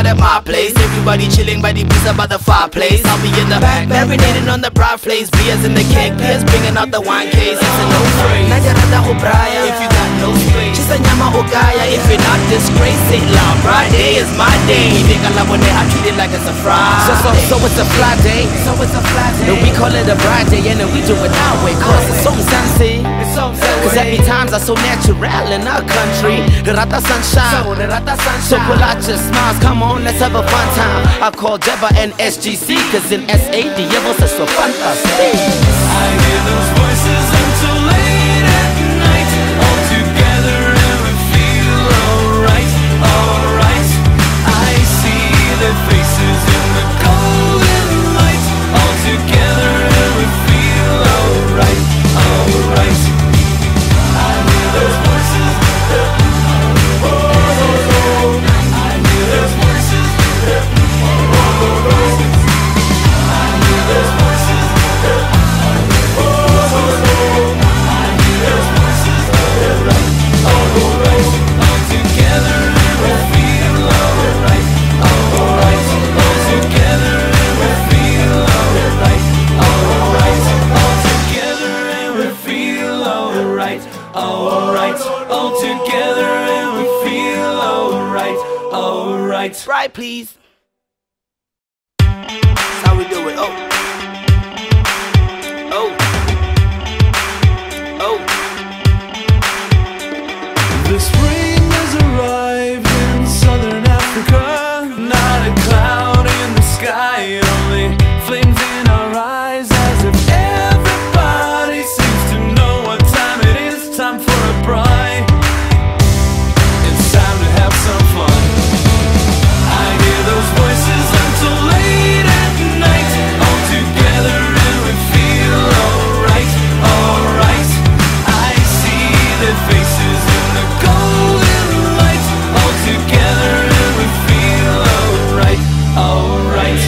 out at my place. Everybody chilling by the pizza by the fireplace. I'll be in the back, marinating on the braai flames. Beers in the cake, beers bringing out the wine case. It's a no phrase. If you got no space. Shisa nyama ogaya, if you're not disgraced, say loud. Friday is my day. Nigga love when they I treat it like it's a Friday. So, so, so it's a fly day. So it's a flat day. And we call it a braai day, and then we do it our way. Cause it's so fancy. It's so Cause happy times are so natural in our country. The Rata sunshine. So pull out your smiles, come on, let's have a fun time. I call Jeva and SGC, cause in SAD, llevo so fantastic. I hear those Right, please. That's how we do it. Oh. Oh. Oh. The spring has arrived in southern Africa. Not a cloud in the sky, only flames in our eyes. As if everybody seems to know what time it is. Time for a braai. Alright,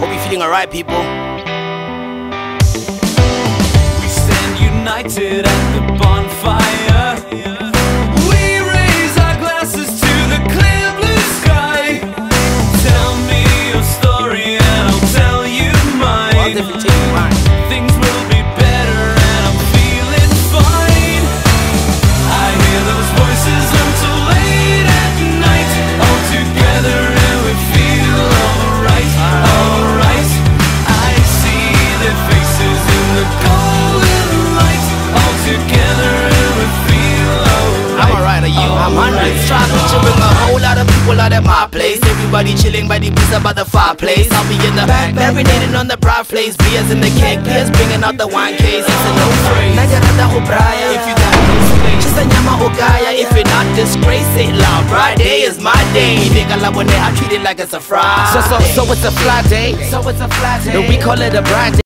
Hope you're feeling all right, people. We stand united at the bonfire. Definitely take mine. Things Everybody chilling by the pizza by the fireplace. I'll be in the back, marinating on the braai flames. Beers in the cake, beers bringing out the wine case. It's a no phrase. If you no. Shisa nyama ogaya, if you're not disgrace, it loud. Friday is my day. Nigga love when they I treat it like it's a Friday. So, so, so it's a fly day. so it's a flat day. And we call it a braai day.